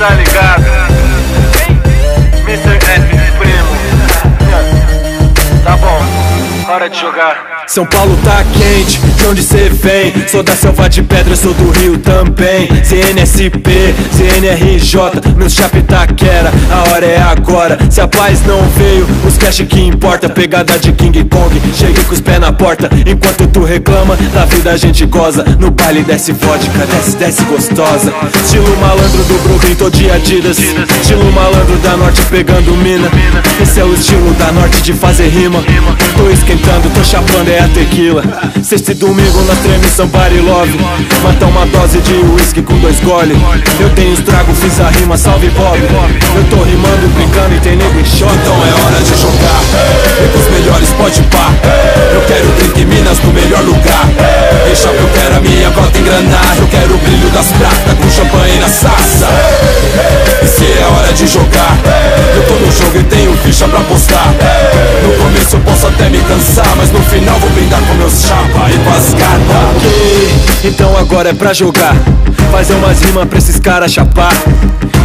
tá ligado? Hora de jogar. São Paulo tá quente, de onde cê vem? Sou da selva de pedra, sou do Rio também. CNSP, CNRJ, meus chapa Itaquera. A hora é agora, se a paz não veio, os cash que importa. Pegada de King Kong, cheguei com os pés na porta. Enquanto tu reclama, da vida a gente goza. No baile desce vodka, desce, desce gostosa. Estilo malandro do Brooklyn, tô de Adidas. Estilo malandro da norte pegando mina. Esse é o estilo da norte de fazer rima. Tô esquentando, tô chapando, é a tequila. Sexta e domingo nós treme somebody love. Mata uma dose de whisky com dois gole. Eu tenho os tragos, fiz a rima, salve Bob. Eu tô rimando, brincando e tem nego em choque. Então é hora de jogar. E pros melhores pode pá. Eu quero drink Minas no melhor lugar. Deixa eu quero a minha cota engranar. Eu quero o brilho das pratas com champanhe na saça. E se é hora de jogar, eu tô no jogo e tenho começo eu posso até me cansar, mas no final vou brindar com meus chapa e com as. Ok, então agora é pra jogar. Fazer umas rimas pra esses caras chapar.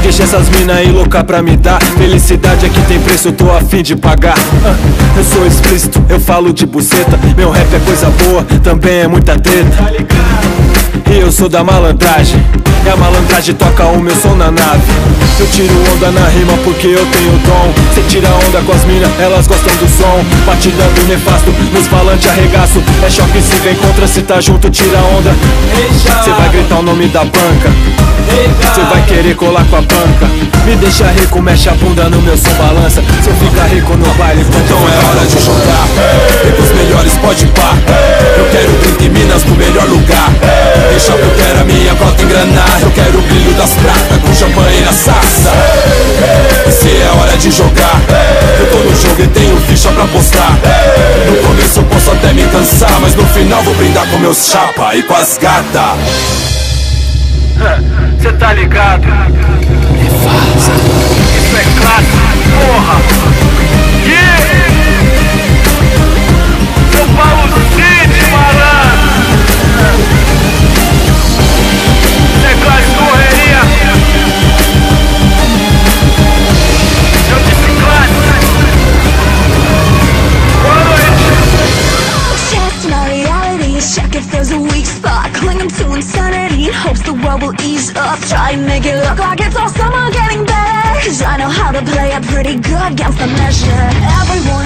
Deixa essas mina aí louca pra me dar. Felicidade é que tem preço, eu tô afim de pagar. Ah, Eu sou explícito, eu falo de buceta. Meu rap é coisa boa, também é muita treta. Eu sou da malandragem. E a malandragem toca o meu som na nave. Eu tiro onda na rima porque eu tenho dom. Cê tira onda com as minas, elas gostam do som. Batidão do nefasto, nos falantes arregaço. É choque se vem contra, se tá junto, tira onda. Cê vai gritar o nome da banca. Cê vai querer colar com a banca. Me deixa rico, mexe a bunda no meu som balança. Se eu ficar rico no baile, Então é hora de jogar. E pros melhores pode pá. Champanhe na saça. E se é hora de jogar, eu tô no jogo e tenho ficha pra postar. No começo eu posso até me cansar, mas no final vou brindar com meus chapa e com as gatas. Cê tá ligado? There's a weak spot. Clinging to insanity, in hopes the world will ease up. Try and make it look like it's all summer getting better. Cause I know how to play it pretty good against the measure.